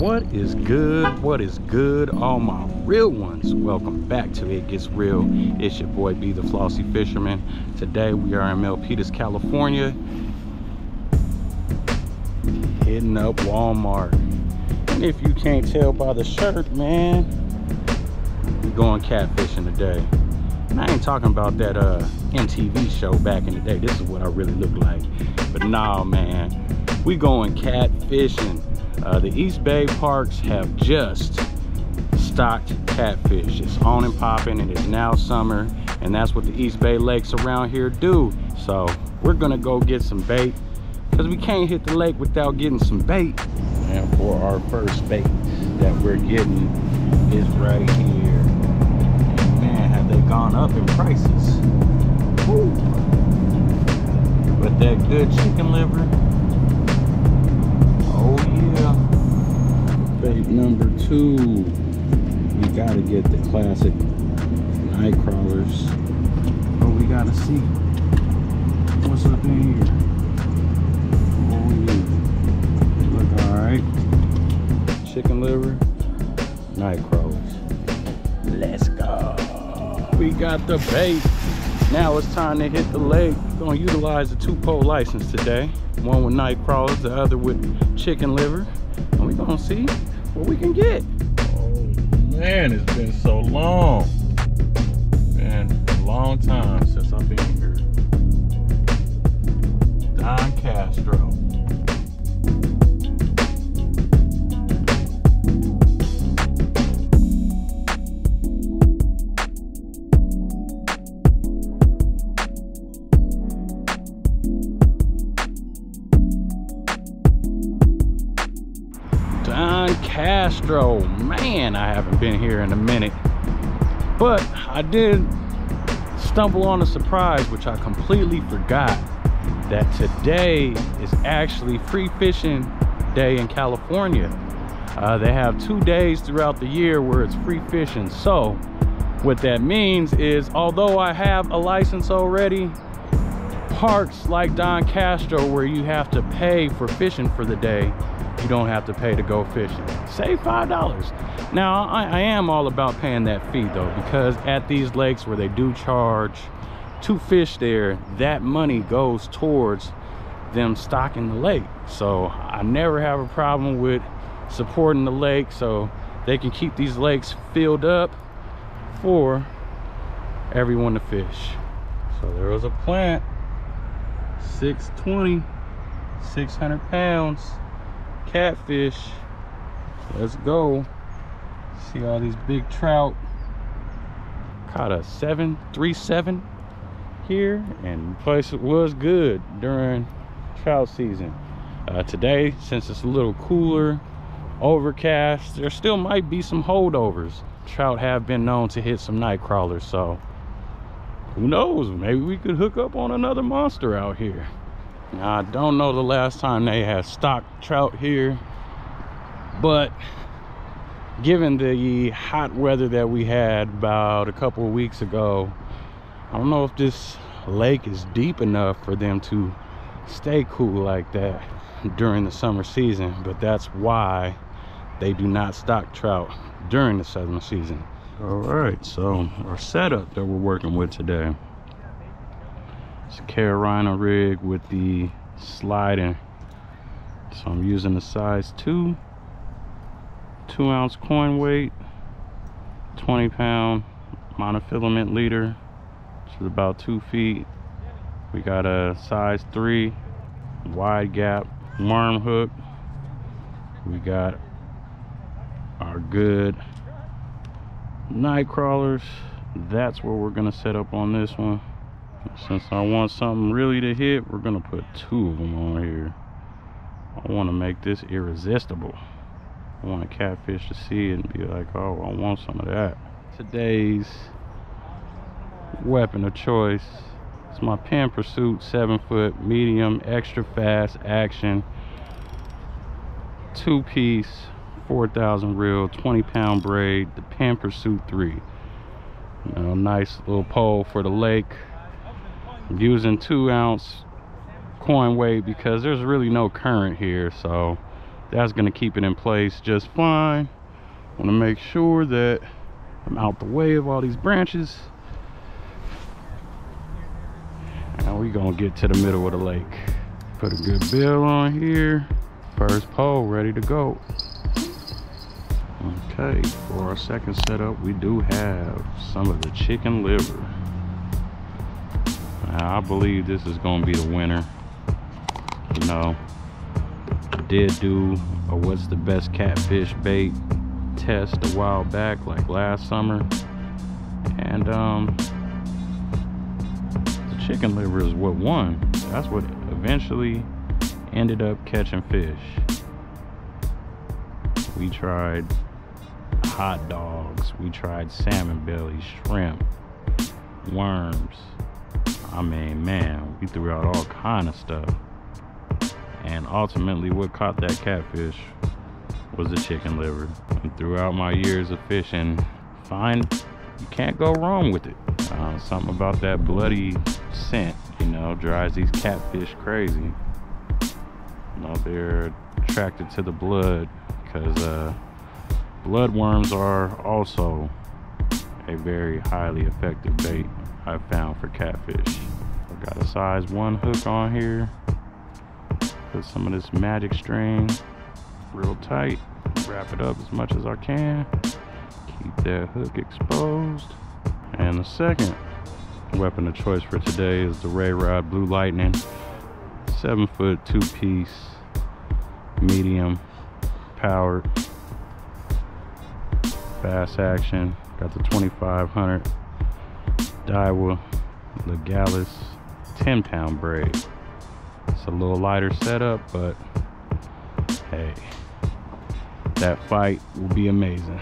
What is good? What is good? All my real ones. Welcome back to It Gets Reel. It's your boy be the Flossy Fisherman. Today we are in Milpitas, California. Hitting up Walmart. And if you can't tell by the shirt, man, we're going catfishing today. And I ain't talking about that uh, MTV show back in the day. This is what I really look like. But nah, man, we going catfishing. Uh, the East Bay parks have just stocked catfish. It's on and popping and it's now summer and that's what the East Bay lakes around here do. So we're gonna go get some bait because we can't hit the lake without getting some bait. And for our first bait that we're getting is right here. And man, have they gone up in prices. Woo. But that good chicken liver, Bait number two, we gotta get the classic night crawlers. But we gotta see what's up in here. Oh yeah, look all right. Chicken liver, night crawlers. Let's go. We got the bait. Now it's time to hit the lake. We're gonna utilize the two-pole license today. One with night crawlers, the other with chicken liver. And we're gonna see what we can get. Oh man, it's been so long. Been a long time since I've been here. Don Castro. Here in a minute. But I did stumble on a surprise, which I completely forgot that today is actually free fishing day in California. Uh, they have two days throughout the year where it's free fishing. So what that means is although I have a license already, parks like Don Castro where you have to pay for fishing for the day, you don't have to pay to go fishing. Save $5. Now, I, I am all about paying that fee though, because at these lakes where they do charge to fish there, that money goes towards them stocking the lake. So I never have a problem with supporting the lake so they can keep these lakes filled up for everyone to fish. So there was a plant, 620, 600 pounds catfish. Let's go. See all these big trout. Caught a 737 here and place was good during trout season. Uh, today since it's a little cooler overcast there still might be some holdovers. Trout have been known to hit some night crawlers so who knows? Maybe we could hook up on another monster out here now, I don't know the last time they had stock trout here, but given the hot weather that we had about a couple of weeks ago, I don't know if this lake is deep enough for them to stay cool like that during the summer season, but that's why they do not stock trout during the summer season. All right, so our setup that we're working with today. It's a Carolina rig with the sliding. So I'm using the size 2, 2 ounce coin weight, 20 pound monofilament leader, which is about 2 feet. We got a size 3 wide gap worm hook. We got our good night crawlers. That's where we're gonna set up on this one. Since I want something really to hit, we're gonna put two of them on here. I wanna make this irresistible. I want a catfish to see it and be like, oh, I want some of that. Today's weapon of choice is my Penn Pursuit 7 foot medium extra fast action two piece 4,000 reel 20 pound braid the Penn Pursuit 3 you know nice little pole for the lake using two ounce coin weight because there's really no current here so that's gonna keep it in place just fine. Want to make sure that I'm out the way of all these branches. And we gonna get to the middle of the lake. Put a good bill on here. First pole ready to go. Okay for our second setup we do have some of the chicken liver I believe this is gonna be the winner. You know I did do a what's the best catfish bait test a while back like last summer. And um the chicken liver is what won. That's what eventually ended up catching fish. We tried hot dogs. We tried salmon belly shrimp worms i mean man we threw out all kind of stuff. And ultimately what caught that catfish was the chicken liver. And throughout my years of fishing. Fine, you can't go wrong with it. Uh, something about that bloody scent you know drives these catfish crazy. You know they're attracted to the blood because uh, bloodworms are also a very highly effective bait I've found for catfish. I've got a size one hook on here. Put some of this magic string real tight wrap it up as much as I can. Keep that hook exposed. And the second weapon of choice for today is the Ray Rod Blue Lightning. Seven foot two piece medium powered fast action. Got the 2500 Daiwa Legalis 10 pound braid it's a little lighter setup, but hey, that fight will be amazing.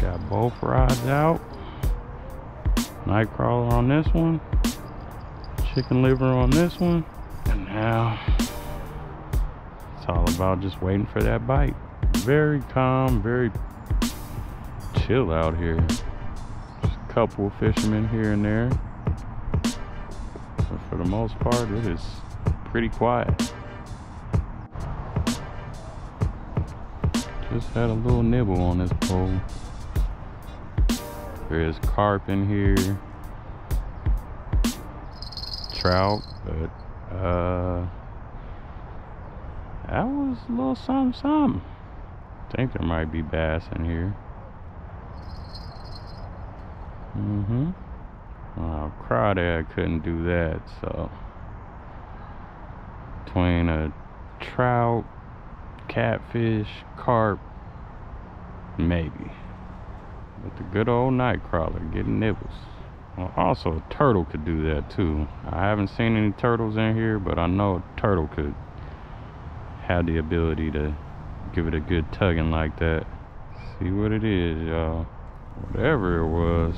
Got both rods out. Nightcrawler on this one. Chicken liver on this one. And now it's all about just waiting for that bite. Very calm, very chill out here Just a couple fishermen here and there. But for the most part, it is pretty quiet. Just had a little nibble on this pole. There's carp in here. Trout, but uh that was a little something something. I think there might be bass in here. Mm-hmm. Uh, crawdad couldn't do that, so between a trout, catfish, carp, maybe. But the good old night crawler getting nibbles. Well, also a turtle could do that too. I haven't seen any turtles in here, but I know a turtle could have the ability to give it a good tugging like that. See what it is, y'all. Whatever it was,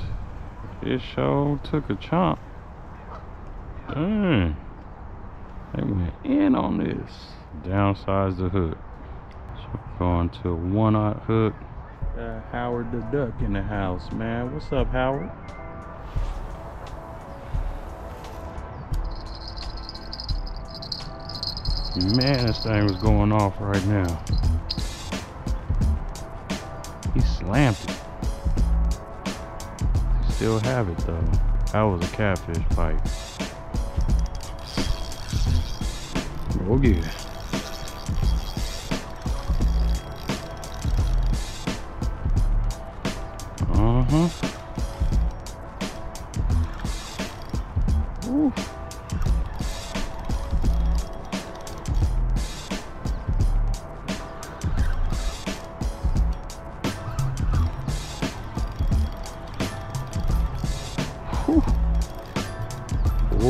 it sure took a chomp. Dang. They went in on this. Downsize the hook. So going to a one-aught hook. Uh, Howard the Duck in the house, man. What's up, Howard? Man, this thing was going off right now. He slammed it still have it though. That was a catfish bite. Go get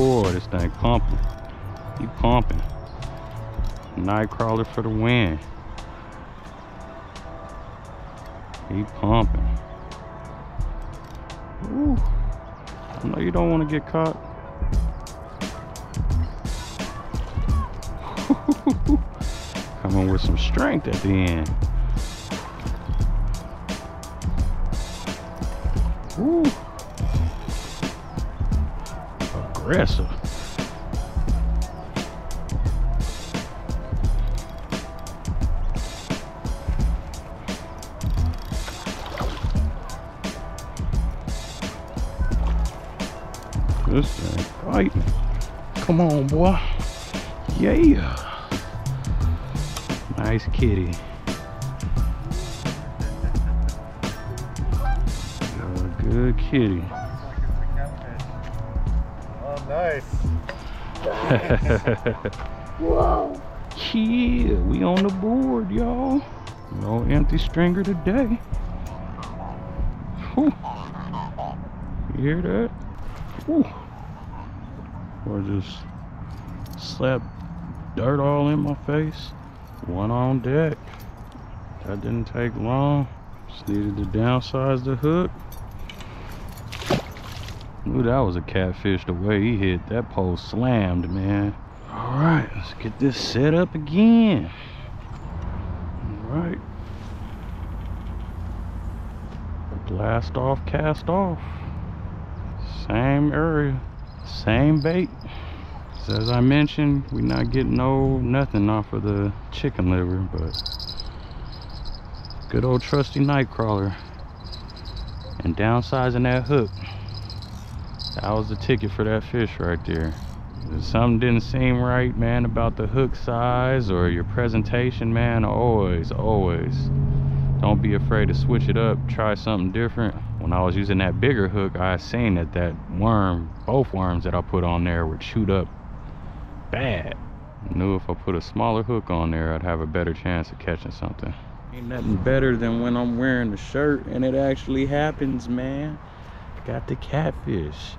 Boy, this thing pumping. He pumping. Nightcrawler for the win. He pumping. Ooh. I know you don't want to get caught. Coming with some strength at the end. Ooh. Aggressive. This thing fighting. Come on, boy. Yeah. Nice kitty. good kitty. Whoa. Yeah, we on the board, y'all. No empty stringer today. Whew. You hear that? Or just slap dirt all in my face. One on deck. That didn't take long. Just needed to downsize the hook. Ooh, that was a catfish the way he hit. That pole slammed, man. All right, let's get this set up again. All right. Blast off, cast off. Same area, same bait. So as I mentioned, we're not getting no nothing off of the chicken liver, but good old trusty night crawler and downsizing that hook. That was the ticket for that fish right there. If something didn't seem right, man, about the hook size or your presentation, man, always, always don't be afraid to switch it up. Try something different. When I was using that bigger hook, I seen that that worm, both worms that I put on there were chewed up bad. I knew if I put a smaller hook on there, I'd have a better chance of catching something. Ain't nothing better than when I'm wearing the shirt and it actually happens, man. Got the catfish.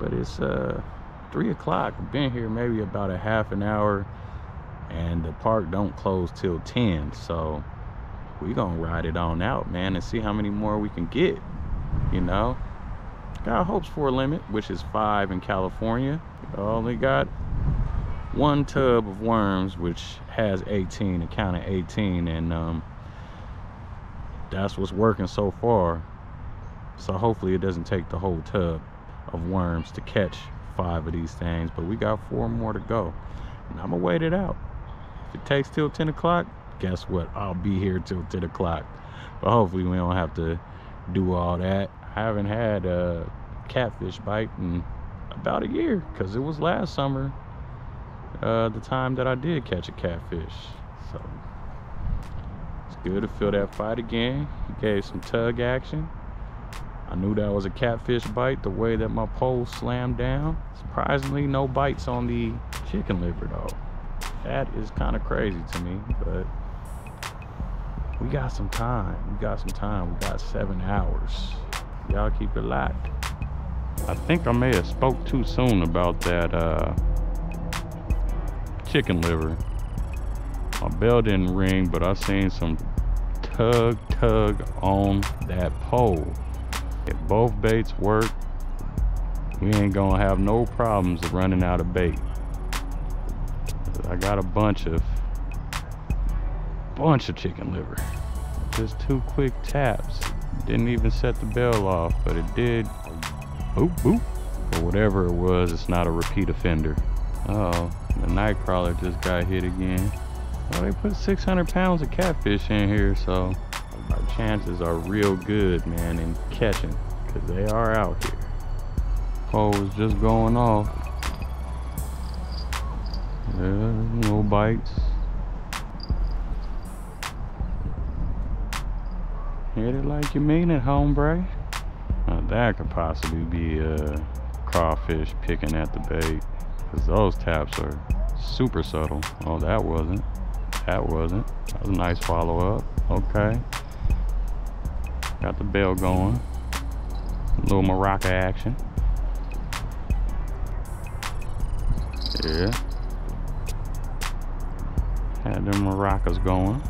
But it's uh three o'clock. Been here maybe about a half an hour and the park don't close till 10. So we gonna ride it on out, man, and see how many more we can get, you know? Got hopes for a limit, which is five in California. Only got one tub of worms, which has 18, a count of 18, and um, that's what's working so far. So hopefully it doesn't take the whole tub of worms to catch five of these things, but we got four more to go. And I'm gonna wait it out. If it takes till 10 o'clock, guess what? I'll be here till 10 o'clock. But hopefully we don't have to do all that. I haven't had a catfish bite in about a year because it was last summer, uh, the time that I did catch a catfish. So it's good to feel that fight again. He gave some tug action. I knew that was a catfish bite the way that my pole slammed down. Surprisingly, no bites on the chicken liver though. That is kind of crazy to me, but we got some time. We got some time. We got seven hours. Y'all keep it locked. I think I may have spoke too soon about that uh, chicken liver. My bell didn't ring, but I seen some tug tug on that pole. If both baits work, we ain't gonna have no problems running out of bait. I got a bunch of bunch of chicken liver. Just two quick taps. Didn't even set the bell off, but it did boop boop. Or whatever it was, it's not a repeat offender. Uh oh, the night crawler just got hit again. Well, they put 600 pounds of catfish in here, so chances are real good, man, in catching, because they are out here. Pole was just going off. Yeah, no bites. Hit it like you mean it, hombre. Now that could possibly be a crawfish picking at the bait. Because those taps are super subtle. Oh, that wasn't. That wasn't. That was a nice follow up. Okay. Got the bell going. A little maraca action. Yeah. Had them maracas going.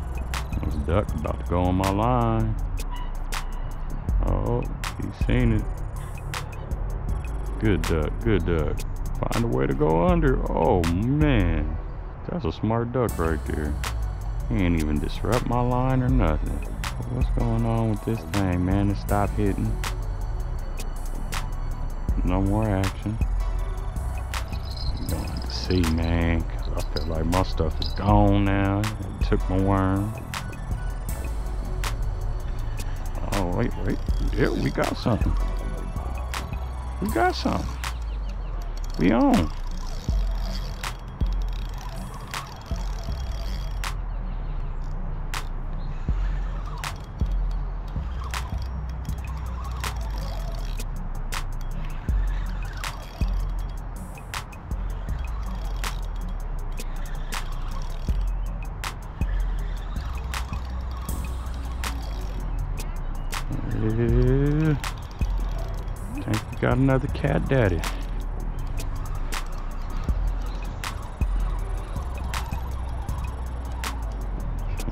This duck about to go on my line. Oh, he's seen it. Good duck, good duck. Find a way to go under. Oh man, that's a smart duck right there. He ain't even disrupt my line or nothing. What's going on with this thing, man? It stopped hitting. No more action. I'm Going to see, man. Cause I feel like my stuff is gone now. It took my worm. Oh, wait, wait. Yeah, we got something. We got something. We on. Cat daddy.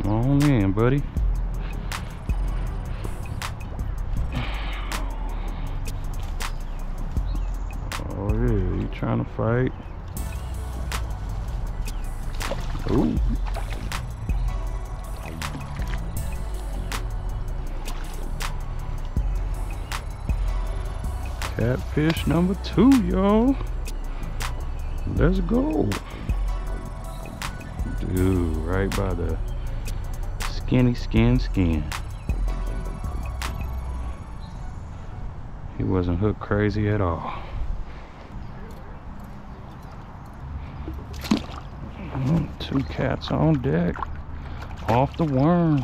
Come on in, buddy. Oh yeah, you trying to fight? Ooh. Catfish number two, y'all. Let's go. Dude, right by the skinny skin skin. He wasn't hooked crazy at all. Mm, Two cats on deck. Off the worm.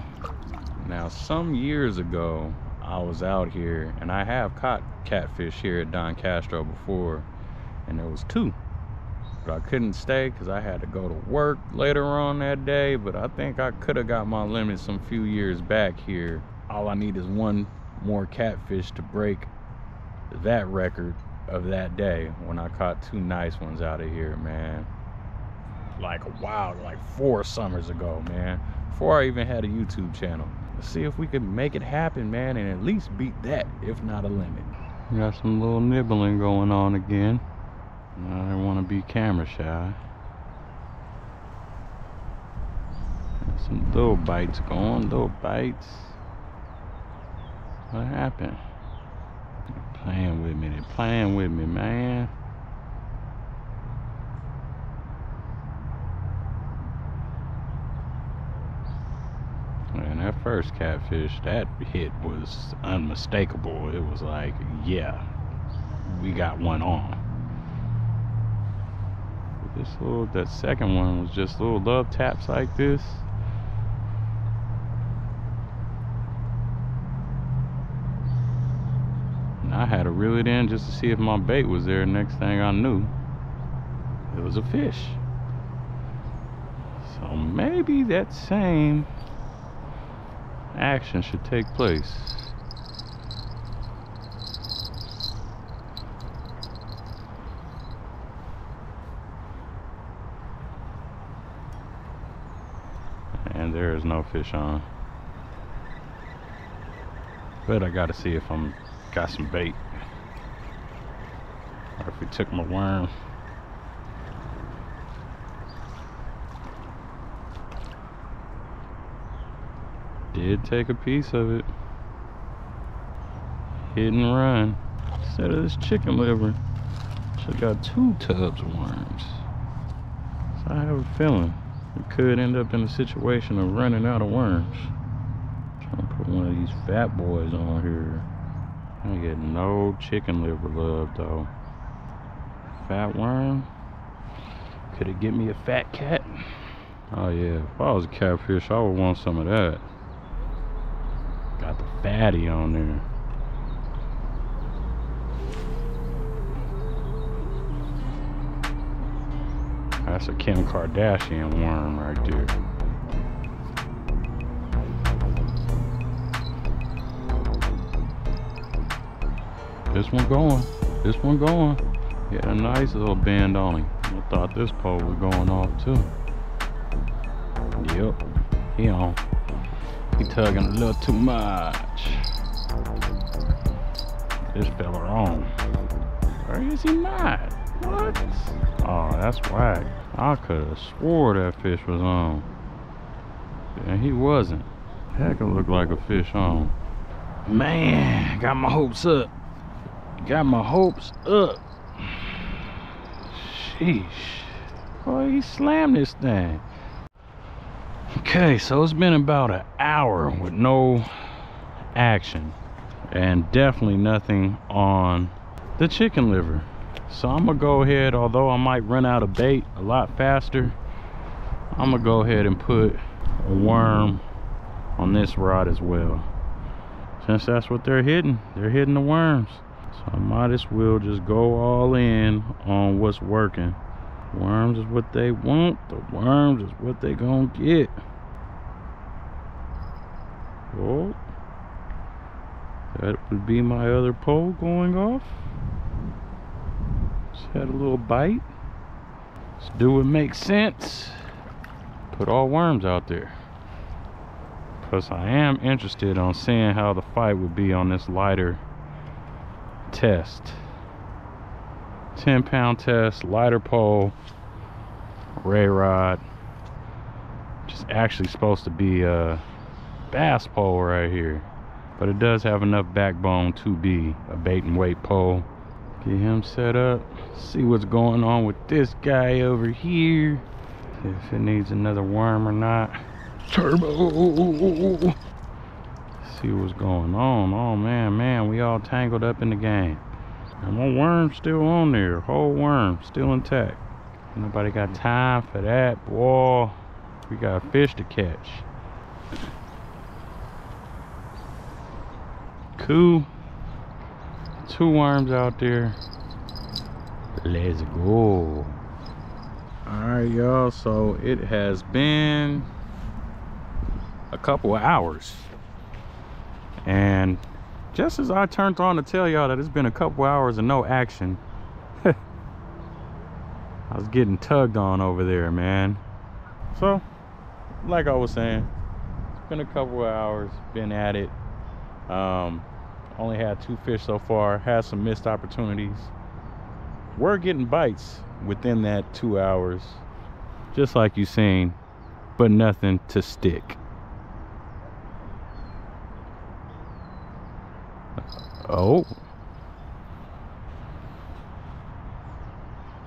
Now, some years ago, I was out here and I have caught catfish here at Don Castro before, and there was two. But I couldn't stay because I had to go to work later on that day. But I think I could have got my limit some few years back here. All I need is one more catfish to break that record of that day when I caught two nice ones out of here, man. Like wow, like four summers ago, man. Before I even had a YouTube channel. Let's see if we can make it happen, man, and at least beat that, if not a limit. Got some little nibbling going on again. I don't want to be camera shy. Got some little bites going, little bites. What happened? They're playing with me, they're playing with me, man. Man, that first catfish, that hit was unmistakable. It was like, yeah, we got one on. But this little, that second one was just little love taps like this. And I had to reel it in just to see if my bait was there. Next thing I knew, it was a fish. So maybe that same action should take place. And there is no fish on. But I gotta see if I'm got some bait. Or if we took my worm. Did take a piece of it. Hit and run. Instead of this chicken liver. Should got two tubs of worms. So I have a feeling we could end up in a situation of running out of worms. Trying to put one of these fat boys on here. I get no chicken liver love though. Fat worm. Could it get me a fat cat? Oh yeah, if I was a catfish, I would want some of that. Fatty on there. That's a Kim Kardashian worm right there. This one going. This one going. Had a nice little bend on him. I thought this pole was going off too. Yep. He on. He tugging a little too much. This fella on. Or is he not? What? Oh, that's whack. I could have swore that fish was on. And he wasn't. Heck, it looked like a fish on. Man, got my hopes up. Got my hopes up. Sheesh. Boy, he slammed this thing. Okay, so it's been about an hour with no action and definitely nothing on the chicken liver. So I'm gonna go ahead, although I might run out of bait a lot faster, I'm gonna go ahead and put a worm on this rod as well. Since that's what they're hitting, they're hitting the worms. So I might as well just go all in on what's working. Worms is what they want, the worms is what they gonna get. Oh, that would be my other pole going off. Just had a little bite. Let's do what makes sense. Put all worms out there. Plus I am interested on seeing how the fight would be on this lighter test. 10 pound test, lighter pole, ray rod. Just actually supposed to be a bass pole right here. But it does have enough backbone to be a bait and weight pole. Get him set up. See what's going on with this guy over here. If it needs another worm or not. Turbo! See what's going on. Oh man, man, we all tangled up in the game. And my worm's still on there. Whole worm, still intact. Nobody got time for that, boy. We got a fish to catch. Cool. Two worms out there. Let's go. Alright, y'all. So it has been a couple of hours. And just as I turned on to tell y'all that it's been a couple hours and no action, I was getting tugged on over there, man. So, like I was saying, it's been a couple of hours, been at it. Um, only had two fish so far, had some missed opportunities. We're getting bites within that two hours, just like you seen, but nothing to stick. Oh.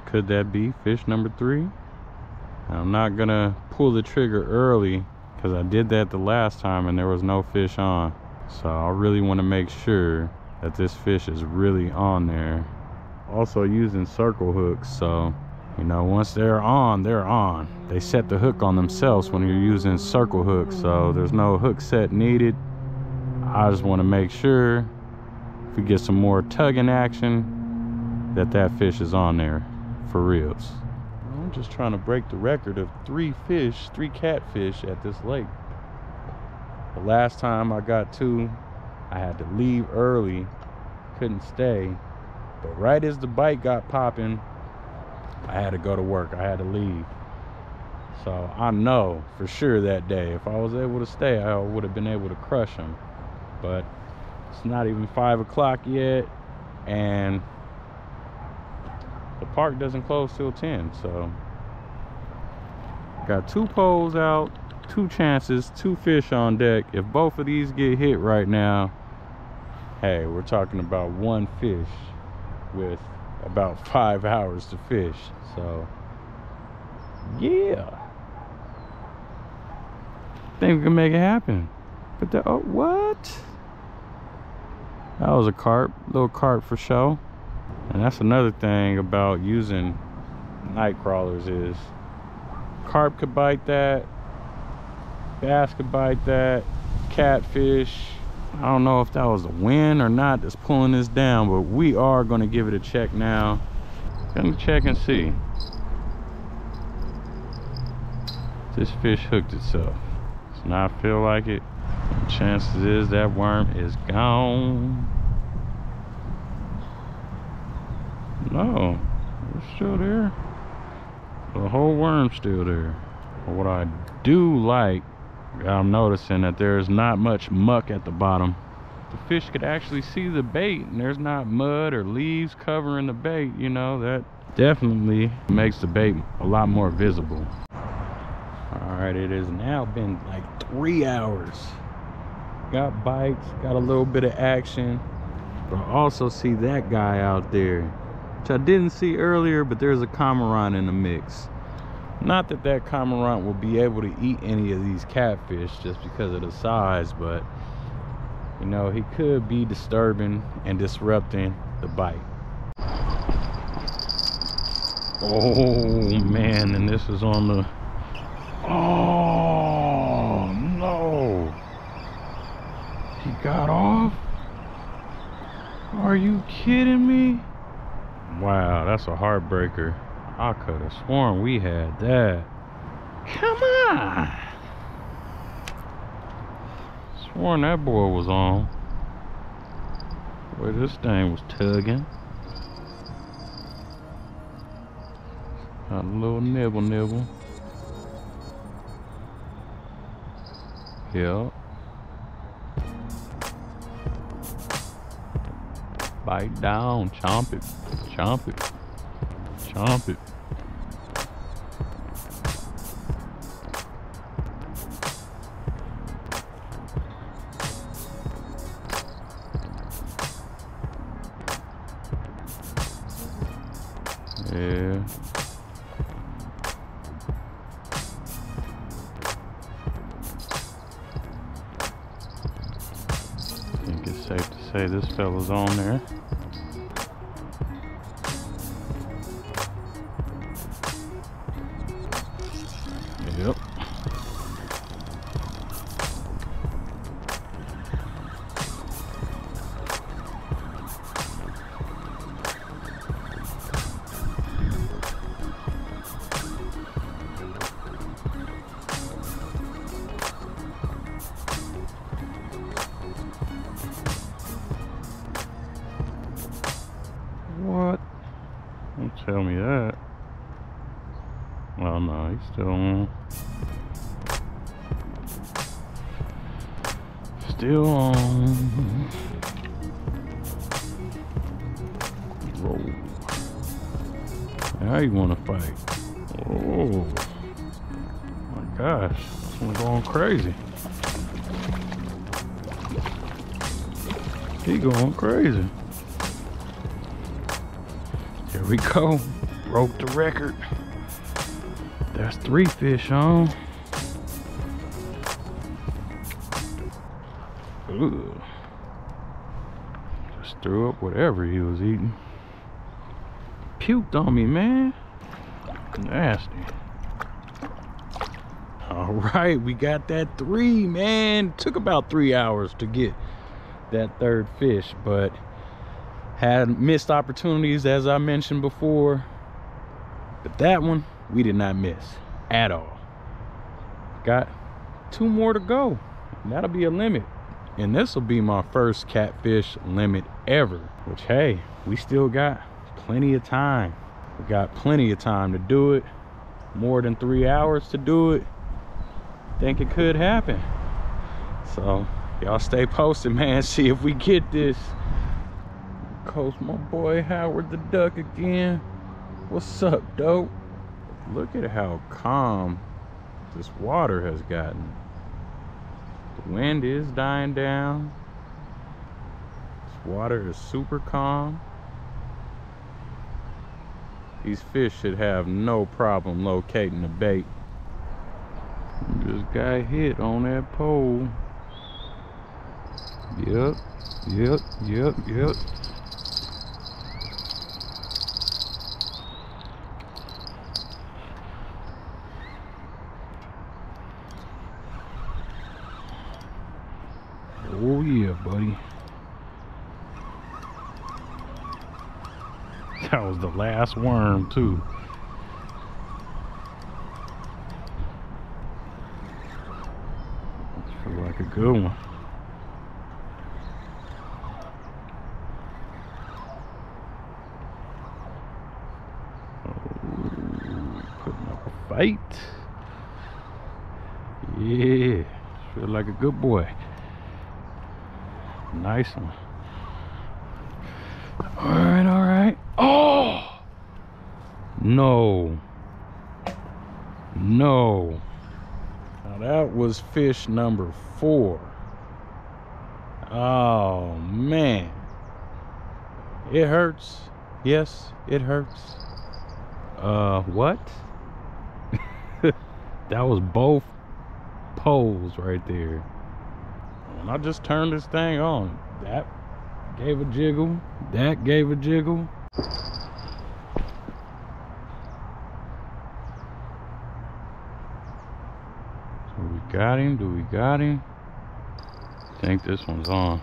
Could that be fish number three? I'm not gonna pull the trigger early because I did that the last time and there was no fish on. So I really want to make sure that this fish is really on there. Also using circle hooks, so you know, once they're on, they're on. They set the hook on themselves when you're using circle hooks, so there's no hook set needed. I just want to make sure if we get some more tugging action that that fish is on there for reals. I'm just trying to break the record of three fish, three catfish at this lake. The last time I got two, I had to leave early, couldn't stay. But right as the bike got popping, I had to go to work. I had to leave. So I know for sure that day, if I was able to stay, I would have been able to crush them. But it's not even five o'clock yet, and the park doesn't close till 10. So got two poles out, two chances, two fish on deck. If both of these get hit right now, hey, we're talking about one fish with about five hours to fish. So, yeah. Think we can make it happen. But the, oh, what? That was a carp, little carp for show. And that's another thing about using night crawlers is carp could bite that, could bite that, catfish. I don't know if that was a wind or not that's pulling this down, but we are gonna give it a check now. Gonna check and see. This fish hooked itself. Now I feel like it. Chances is that worm is gone. No, it's still there. The whole worm's still there. But what I do like, I'm noticing that there's not much muck at the bottom. The fish could actually see the bait and there's not mud or leaves covering the bait, you know, that definitely makes the bait a lot more visible. All right, it has now been like three hours. Got bites, got a little bit of action, but I also see that guy out there, which I didn't see earlier, but there's a cormorant in the mix. Not that that cormorant will be able to eat any of these catfish just because of the size, but you know, he could be disturbing and disrupting the bite. Oh man, and this is on the, oh no. He got off? Are you kidding me? Wow, that's a heartbreaker. I could have sworn we had that. Come on. Sworn that boy was on. Boy, this thing was tugging. Got a little nibble nibble. Yep. Bite down, chomp it, chomp it. Chomp it. It's safe to say this fella's on there. We go. Broke the record. There's three fish on. Ooh. Just threw up whatever he was eating. Puked on me, man. Nasty. All right, we got that three, man. Took about three hours to get that third fish, but had missed opportunities as I mentioned before. But that one, we did not miss at all. Got two more to go. That'll be a limit. And this will be my first catfish limit ever. Which, hey, we still got plenty of time. We got plenty of time to do it. More than three hours to do it. Think it could happen. So, y'all stay posted, man. See if we get this coast, my boy Howard the Duck again. What's up, dope? Look at how calm this water has gotten. The wind is dying down. This water is super calm. These fish should have no problem locating the bait. Just got hit on that pole. Yep, yep, yep, yep. Oh yeah, buddy. That was the last worm too. Feel like a good one. Oh, putting up a fight. Yeah, feel like a good boy. Nice one. All right, all right. Oh! No. No. Now that was fish number four. Oh, man. It hurts. Yes, it hurts. Uh, what? That was both poles right there. When I just turned this thing on, that gave a jiggle, that gave a jiggle. Got him, do we got him? I think this one's on.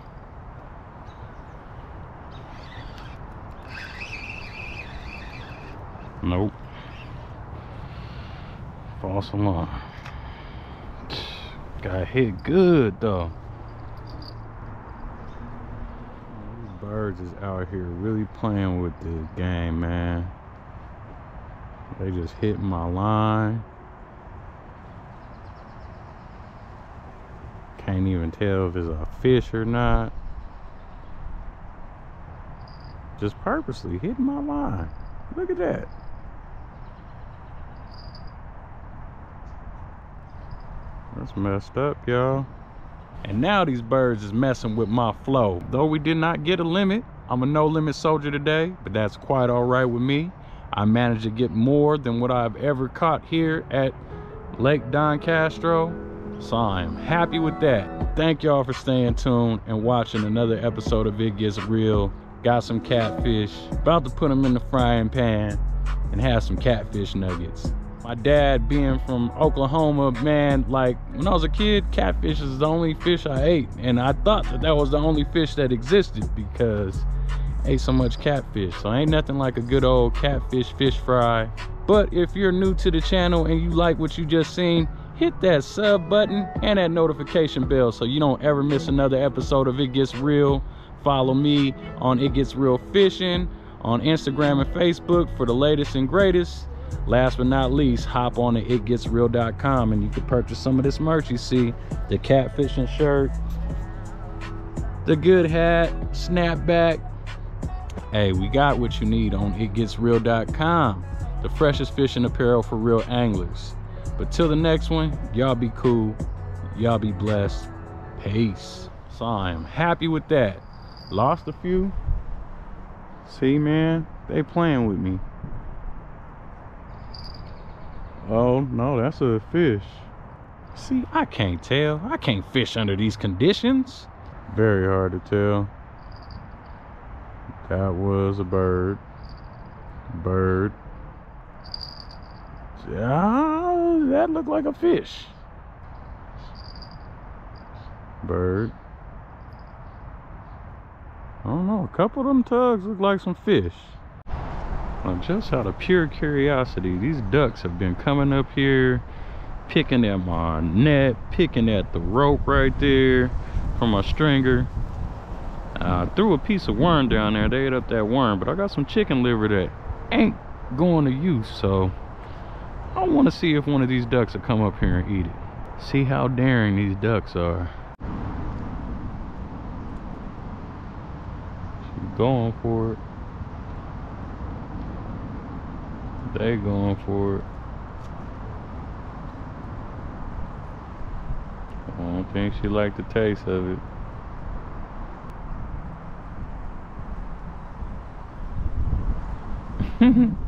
Nope. False alarm. Got hit good though. These birds is out here really playing with this game, man. They just hit my line. Can't even tell if it's a fish or not. Just purposely hitting my line. Look at that. That's messed up, y'all. And now these birds is messing with my flow. Though we did not get a limit, I'm a no limit soldier today, but that's quite all right with me. I managed to get more than what I've ever caught here at Lake Don Castro. So I'm happy with that. Thank y'all for staying tuned and watching another episode of It Gets Reel. Got some catfish, about to put them in the frying pan and have some catfish nuggets my dad being from Oklahoma, man, like when I was a kid, catfish is the only fish I ate. And I thought that that was the only fish that existed because I ate so much catfish. So ain't nothing like a good old catfish fish fry. But if you're new to the channel and you like what you just seen, hit that sub button and that notification bell so you don't ever miss another episode of It Gets Reel. Follow me on It Gets Reel Fishing on Instagram and Facebook for the latest and greatest. Last but not least, hop on to itgetsreel.com and you can purchase some of this merch you see. The catfishing shirt, the good hat, snapback. Hey, we got what you need on itgetsreel.com. The freshest fishing apparel for real anglers. But till the next one, y'all be cool. Y'all be blessed. Peace. So I am happy with that. Lost a few. See, man, they playing with me. Oh, no, that's a fish. See, I can't tell. I can't fish under these conditions. Very hard to tell. That was a bird. Bird. Ah, that look like a fish. Bird. I don't know, a couple of them tugs look like some fish. Now, just out of pure curiosity, these ducks have been coming up here, picking at my net, picking at the rope right there from my stringer. I threw a piece of worm down there. They ate up that worm, but I got some chicken liver that ain't going to use, so I want to see if one of these ducks will come up here and eat it. See how daring these ducks are. She's going for it. They going for it. I don't think she liked the taste of it. Mm-hmm.